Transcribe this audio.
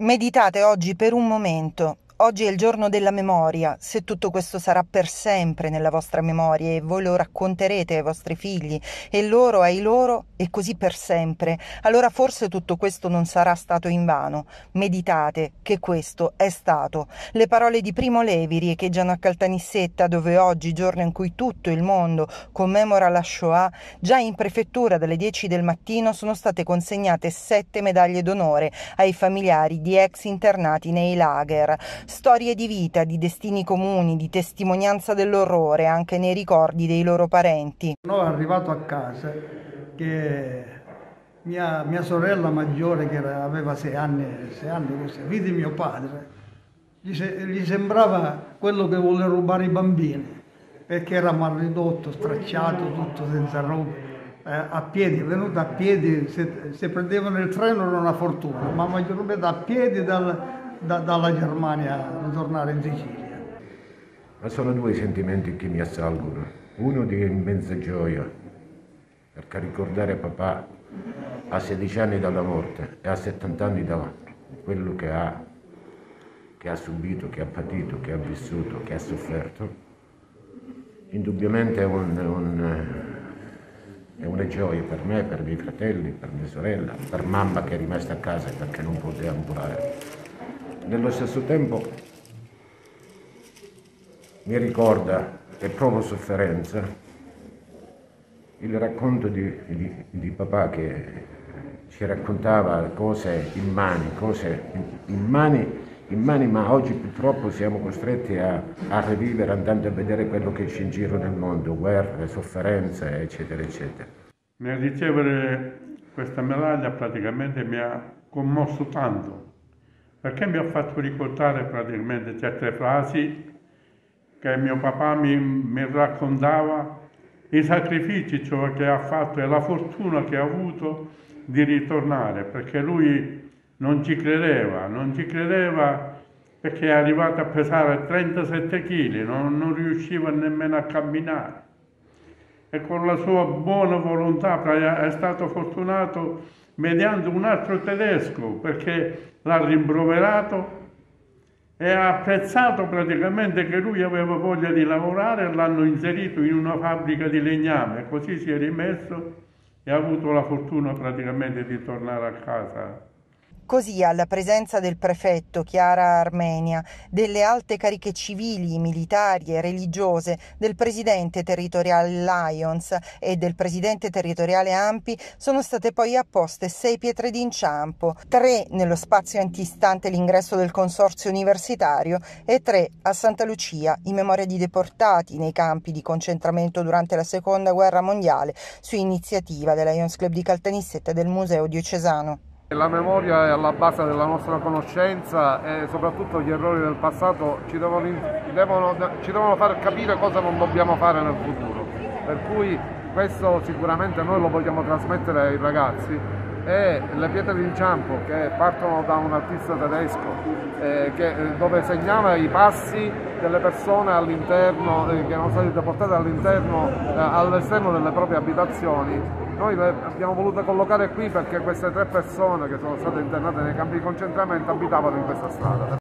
Meditate oggi per un momento Oggi è il giorno della memoria, se tutto questo sarà per sempre nella vostra memoria e voi lo racconterete ai vostri figli e loro ai loro e così per sempre, allora forse tutto questo non sarà stato invano. Meditate che questo è stato. Le parole di Primo Levi riecheggiano a Caltanissetta dove oggi, giorno in cui tutto il mondo commemora la Shoah, già in prefettura dalle 10 del mattino sono state consegnate sette medaglie d'onore ai familiari di ex internati nei lager storie di vita, di destini comuni, di testimonianza dell'orrore anche nei ricordi dei loro parenti. Sono arrivato a casa che mia, mia sorella maggiore, che era, aveva sei anni, sei anni così, vide mio padre, gli, se, gli sembrava quello che vuole rubare i bambini, perché era mal ridotto, stracciato, tutto senza roba. Eh, a piedi, è venuto a piedi, se, se prendevano il treno era una fortuna, ma maggiormente a piedi dal, da, dalla Germania ritornare in Sicilia. Ma sono due i sentimenti che mi assalgono. Uno di immensa gioia, perché ricordare papà a 16 anni dalla morte e a 70 anni da quello che ha, che ha subito, che ha patito, che ha vissuto, che ha sofferto, indubbiamente è, un, un, è una gioia per me, per i miei fratelli, per mia sorella, per mamma che è rimasta a casa perché non poteva ambulare nello stesso tempo mi ricorda e provo sofferenza il racconto di, di, di, papà che ci raccontava cose immani, cose immani, immani ma oggi purtroppo siamo costretti a, a rivivere andando a vedere quello che c'è in giro nel mondo, guerre, sofferenze, eccetera, eccetera. Nel ricevere questa medaglia praticamente mi ha commosso tanto perché mi ha fatto ricordare praticamente certe frasi che mio papà mi, mi raccontava, i sacrifici cioè, che ha fatto e la fortuna che ha avuto di ritornare, perché lui non ci credeva, non ci credeva perché è arrivato a pesare 37 kg, non, non riusciva nemmeno a camminare. E con la sua buona volontà è stato fortunato mediante un altro tedesco perché l'ha rimproverato e ha apprezzato praticamente che lui aveva voglia di lavorare e l'hanno inserito in una fabbrica di legname, così si è rimesso e ha avuto la fortuna praticamente di tornare a casa Così, alla presenza del prefetto Chiara Armenia, delle alte cariche civili, militari e religiose, del presidente territoriale Lions e del presidente territoriale Ampi, sono state poi apposte sei pietre d'inciampo, tre nello spazio antistante l'ingresso del consorzio universitario e tre a Santa Lucia, in memoria di deportati nei campi di concentramento durante la seconda guerra mondiale, su iniziativa della Lions Club di Caltanissetta e del Museo Diocesano. La memoria è alla base della nostra conoscenza e soprattutto gli errori del passato ci devono, devono, ci devono far capire cosa non dobbiamo fare nel futuro. Per cui questo sicuramente noi lo vogliamo trasmettere ai ragazzi e le pietre d'inciampo che partono da un artista tedesco eh, che, eh, dove segnava i passi delle persone all'interno, eh, che erano state deportate all'interno, eh, all'esterno delle proprie abitazioni noi le abbiamo voluto collocare qui perché queste tre persone che sono state internate nei campi di concentramento abitavano in questa strada.